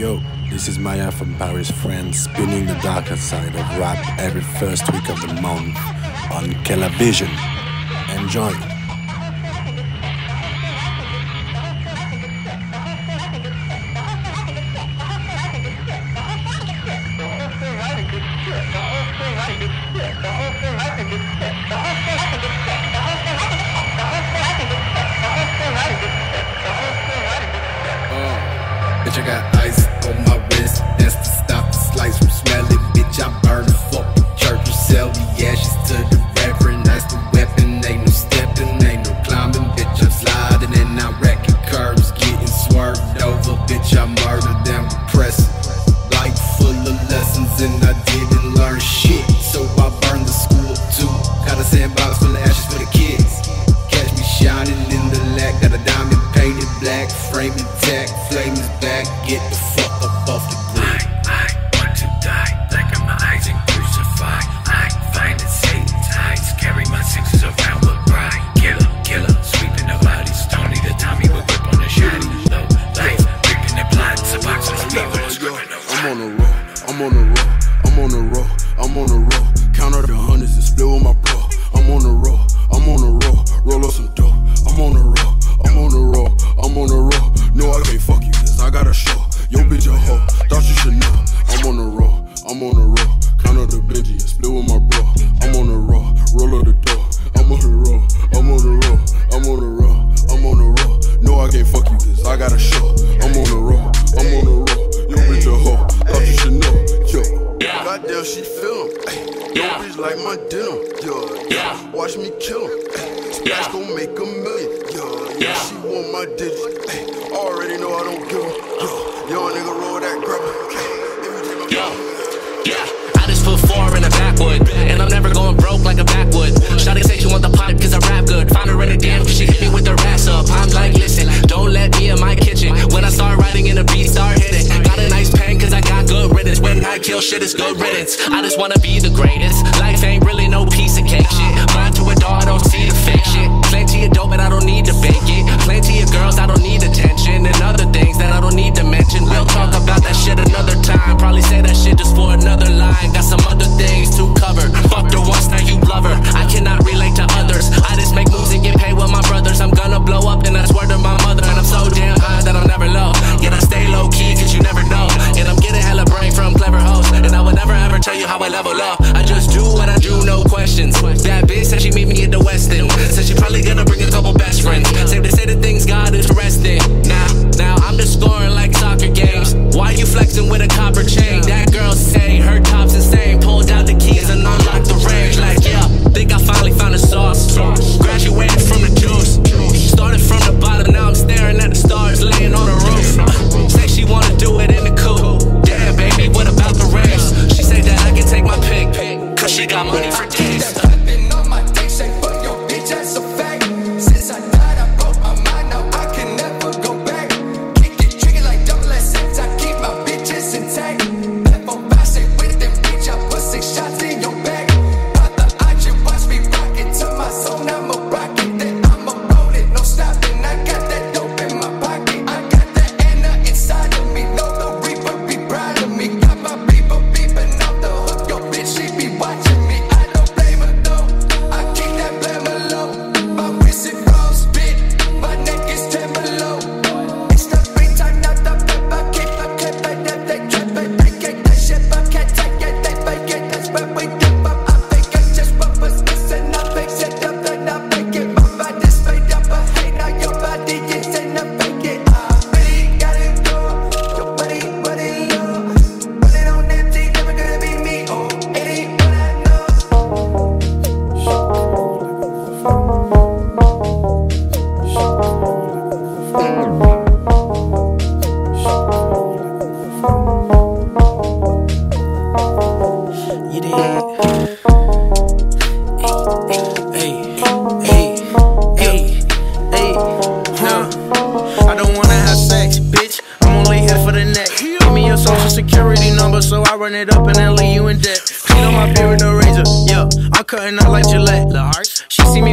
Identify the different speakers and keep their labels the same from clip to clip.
Speaker 1: Yo, this is MA1A from Paris, France, spinning the darker side of rap every first week of the month on Kelavision. Enjoy.
Speaker 2: watch me kill him.
Speaker 3: Yeah.
Speaker 2: Gonna make a million. Yeah, yeah. She want my digits. Ay, already know I don't give a. Yo, young nigga roll that grubber.
Speaker 3: Yo, yeah. I just put four in a backwood, and I'm never going broke like a backwood. Shotty said she want the pipe cause I rap good. Find her in a damn cause she hit me with her ass up. I'm like, listen, don't let me in my kitchen. When I start writing in the beat, start hitting. Got a nice pen cause I got good riddance. When I kill shit, it's good riddance. I just wanna be the greatest.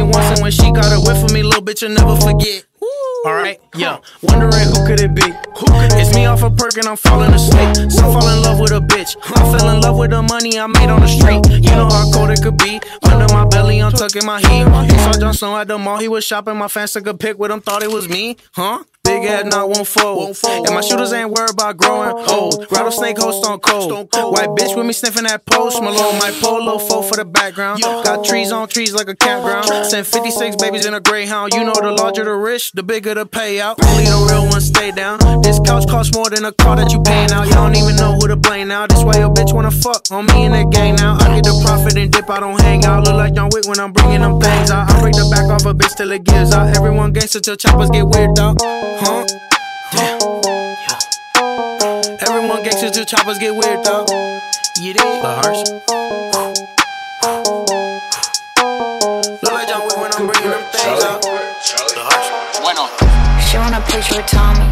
Speaker 3: once, and
Speaker 4: when
Speaker 5: she got a whiff of me, little bitch, you never forget. Alright, yeah. Wondering who could it be? Who it's me off a perk and I'm falling asleep. So I fall in love with a bitch. I fell in love with the money I made on the street. You know how cold it could be. Under my belly, I'm tucking my heat. He saw Johnson at the mall, he was shopping. My fans took a pic with him, thought it was me. Huh? Big head, not won't fold. And my shooters ain't worried about growing oh. old. Rattlesnake host on cold. White bitch with me sniffing that post. Malone, my polo, foe for the background. Got trees on trees like a campground. Sent 56 babies in a greyhound. You know the larger the rich, the bigger the payout. Only the real ones stay down. This couch costs more than a car that you paying out. You don't even know who to blame now. This way your bitch wanna fuck on me in that game now. I get the profit and dip, I don't hang out. Look like John Wick when I'm bringing them things out. I break the back off a bitch till it gives out. Everyone gangster till choppers get weird out. Huh? Damn. Yeah. Everyone gangster till choppers get weird though. You did. The harsh. Look like John Wick when I'm bringing them things out. The harsh.
Speaker 6: She want a picture with Tommy.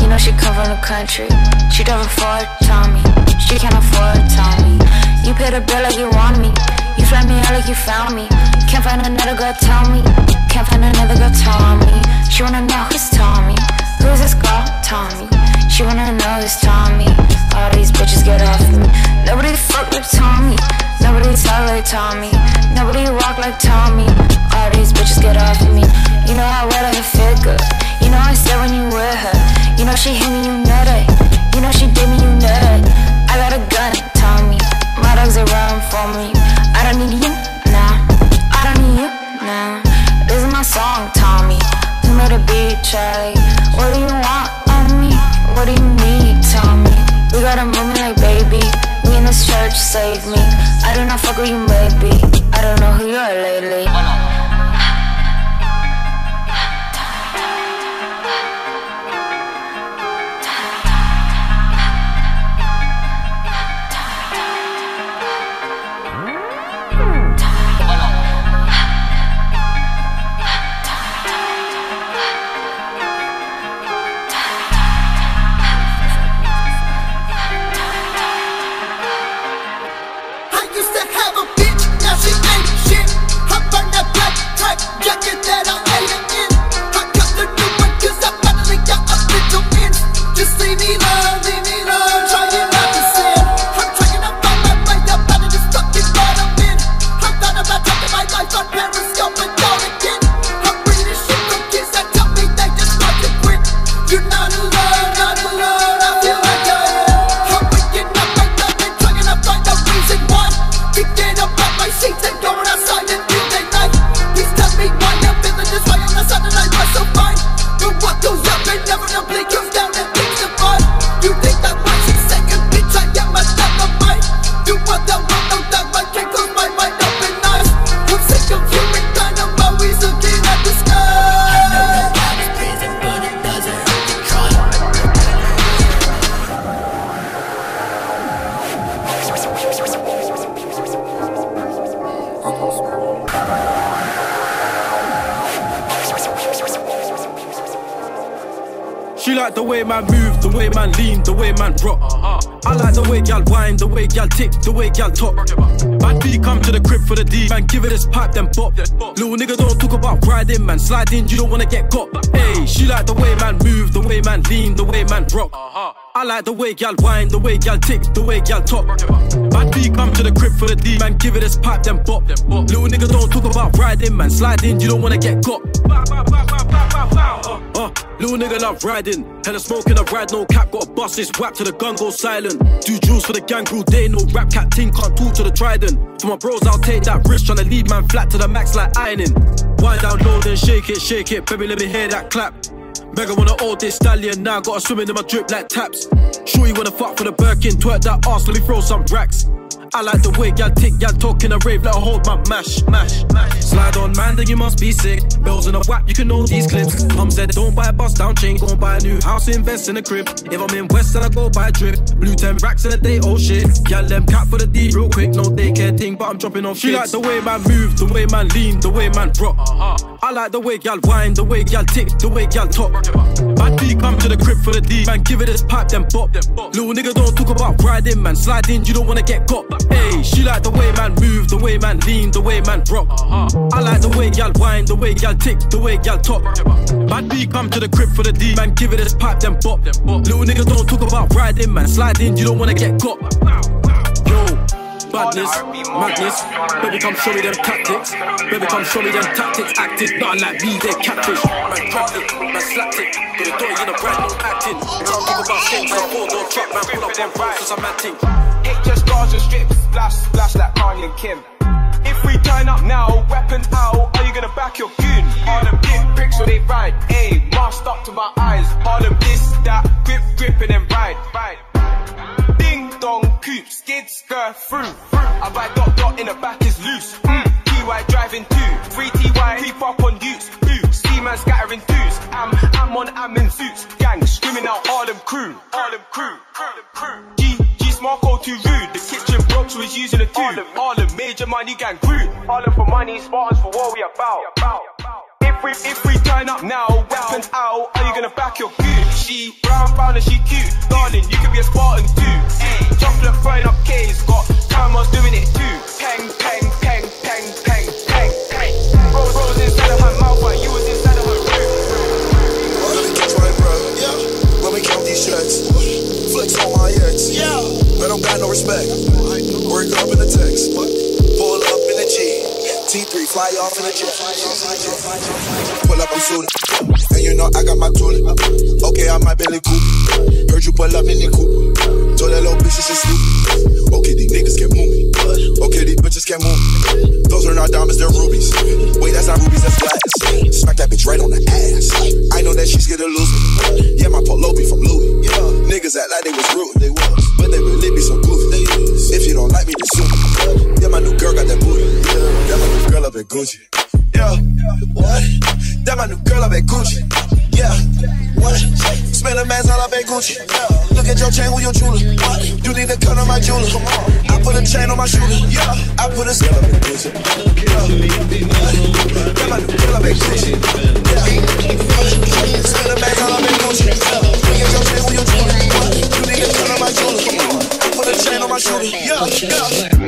Speaker 6: You know she come from the country. She drove a Ford Tommy. She can't afford Tommy. You pay the bill like you want me. You fly me out like you found me. Can't find another girl, tell me. Can't find another girl, tell me. She wanna know who's Tommy. Who's this girl, Tommy? She wanna know who's Tommy. All these bitches get off me. Nobody fuck like Tommy. Nobody talk like Tommy. Nobody walk like Tommy. All these bitches get off me. You know I fit good. You know I said when you with her. You know she hit me, you nutted.
Speaker 7: You
Speaker 8: way man move, the way man lean, the way man rock. I like the way gal whine, the way gal tick, the way gal talk. Bad B come to the crib for the D, man give it this pipe then pop. Little nigga don't talk about riding, man sliding, you don't wanna get caught. Hey, she like the way man move, the way man lean, the way man rock. I like the way gal whine, the way gal tick, the way gal talk. Bad B come to the crib for the D, man give it this pipe then pop. Little nigga don't talk about riding, man sliding, you don't wanna get caught. Little nigga love riding. Hella smoking a ride, no cap, got a bust, it's whack to the gun go silent. Do jewels for the gang crew, they no rap cat team, can't talk to the trident. For my bros, I'll take that risk, tryna lead man flat to the max like ironing. Wind down low, then shake it, shake it, baby, let me hear that clap. Mega wanna hold this stallion now, gotta swim in my drip like taps. Sure you wanna fuck for the Birkin, twerk that ass, let me throw some racks. I like the way y'all tick, y'all talking a rave, let her hold my mash, mash, mash. Slide on man, then you must be sick. Bells in a whap, you can know these clips. Mum said, don't buy a bust down chain, go and buy a new house, invest in a crib. If I'm in West, then I go buy a drip. Blue 10 racks in a day, oh shit. Y'all them cap for the D real quick, no daycare thing, but I'm dropping off She like the way man move, the way man lean, the way man rock. I I like the way y'all whine, the way y'all tick, the way y'all talk. Bad B come to the crib for the D, man, give it this pipe, then bop. Little nigga don't talk about riding, man, sliding, you don't wanna get caught. Hey, she like the way man move, the way man lean, the way man rock. I like the way gal whine, the way gal tick, the way gal talk. Bad B come to the crib for the D, man, give it this pipe, then bop. Little niggas don't talk about riding, man, sliding, you don't wanna get caught. Yo, badness, madness. Baby, come show me them tactics. Baby, come show me them tactics. Acting not like me, they catfish. Man, grabbed it, man, slapped it. Got a dirty in a brand new acting. Can't think about skins, I four door truck, man, pull up on road, cause I'm acting.
Speaker 9: HS stars and strips, splash, splash like Kanye and Kim. If we turn up now, weapon out, are you gonna back your goon? All them big bricks where they ride, ayy, masked up to my eyes. All them this, that, grip, grip, and then ride, ride. Ding dong, coupe, skid, skirt, through. I buy dot dot in the back is loose. Mm. TY driving two, free TY, keep up on utes. Ooh, see man scattering twos. I'm, I'm on, I'm in suits. Gang screaming out Harlem crew, Harlem crew, Harlem crew. G, G Smarko too rude. The kitchen broke, so he's using a two. Harlem, Harlem, major money gang grew. Harlem for money, Spartans for what we about. If we, if we turn up now, weapons out, are you gonna back your goon? She brown, brown and she cute. Darling, you could be a Spartan too. Ayy, chocolate throwing up K's, got cameras doing it too. Peng, peng, peng, peng, peng, peng, peng. Rose, rose inside of her mouth, while you was inside of her room.
Speaker 2: Really get right, bro. Yeah. When we count these checks, flex on my ex. Yeah. I don't got no respect. Break up in the text. Pull up in the G. T3 fly off in the jet. Pull up, I'm suited. And you know I got my tool. Okay, I might Billy Coop. Heard you pull up in the coupe. Told that little bitch she should sleep. Okay, these niggas can't move me. Okay, these bitches can't move me. Those are not diamonds, they're rubies. Wait, that's not rubies, that's glass. Smack that bitch right on the ass. I know that she's gonna lose me. Yeah, my polo be from Louis. Yeah, niggas act like they was rude. They was, but they really be so goofy. If you don't like me, then me. Yeah, my new girl got that booty. Yeah, that my new girl up at Gucci. Yeah, what? That my new girl up at Gucci. Yeah, what? Spend a man's all up at Gucci. Look at your chain with your jeweler. What? You need to cut on my jeweler. I put a chain on my shooter. Yeah, I put a scale up at Gucci. Yeah, that my new girl up at Gucci. Yeah, spend a man's all up at Gucci. Look at your chain with your jeweler. What? You need to cut on my jeweler. I put a chain on my shooter. Yeah, yeah.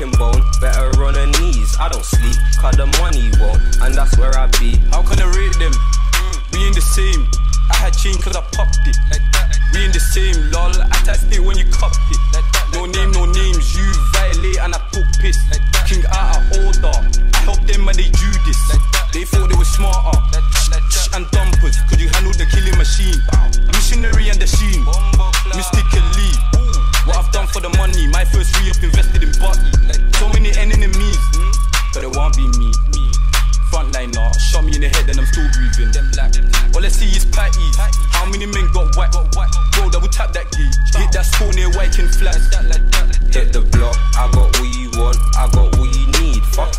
Speaker 10: Good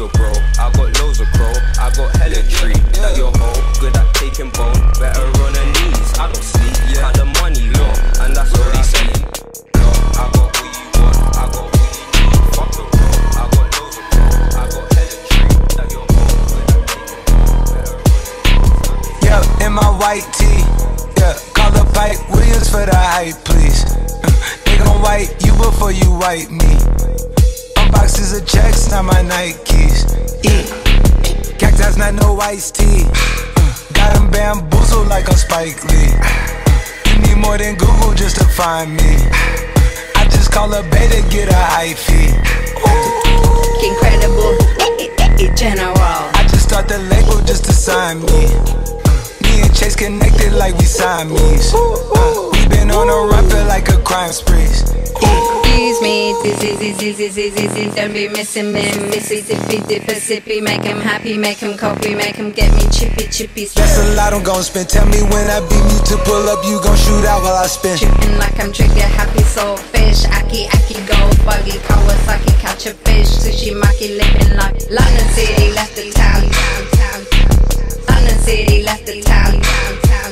Speaker 10: your bro, I got loads of crow, I got hella tree. That your hoe, good at taking bone, better on her knees. I don't sleep, yeah. Had the money and that's all they see. I got all you want, I got all you need. Fuck bro, I got loads of crow, I got.
Speaker 11: Yeah, in my white tee. Yeah, call up Ike Williams for the hype, please. They gon' white you before you white me. Unboxes of checks, not my Nikes. Yeah. Cactus not no iced tea. Got him bamboozled like I'm Spike Lee. You need more than Google just to find me. I just call a beta, get a high fee.
Speaker 12: Incredible, eh, eh, eh, general.
Speaker 11: I just start the label just to sign me. Me and Chase connected like we Siamese. Uh, we been on a run, feel like a crime spree.
Speaker 12: Me, this is this is don't be missing me, Mississippi, Mississippi, make him happy, make him copy, make him get me chippy chippy.
Speaker 11: That's a lot I'm gon' spend. Tell me when I beat me to pull up, you gon' shoot out while I spin.
Speaker 12: Tripping like I'm trigger happy, soul fish, aki aki go buggy, Kawasaki catch a fish, sushi maki living like London City left the town, town, town. London City left the town, town, town.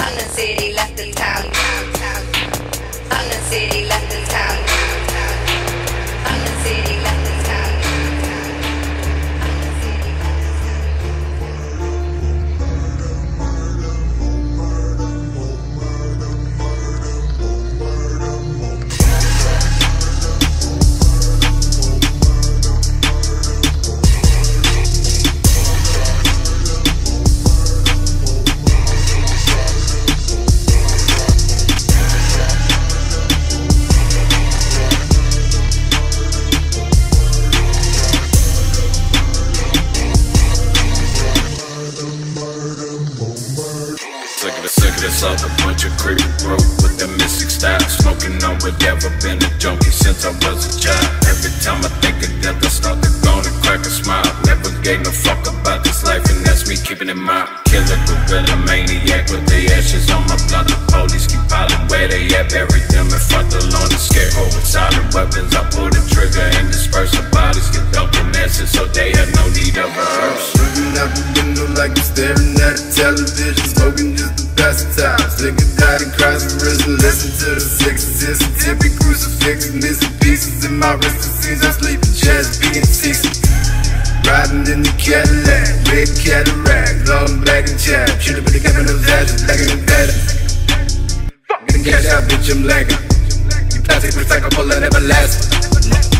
Speaker 12: London City left the town, town, town. London City
Speaker 13: Smoking on whatever, been a junkie since I was a child. Every time I think of death, I start to go and crack a smile. Never gave no fuck about this life, and that's me keeping it mild. Killer gorilla maniac with the ashes on my blood. The police keep piling where they at, bury them in front lawn. The scarecrow with silent weapons. I pull the trigger and disperse the bodies, get dumped in acid, so they have no need of a hearse.
Speaker 14: Looking out the window like you're staring at a television, smoking just to pass the time. Thinking died and cries and risen, listen to the sixes. It's a tippy crucifix, missing pieces in my wrist. It seems I'm sleeping, chest being six. Riding in the Cadillac, red cataract, long black and chapped. Should've been the captain of ashes, black and better. Getting cash out, bitch, I'm lagging. You plastic recyclable and everlasting.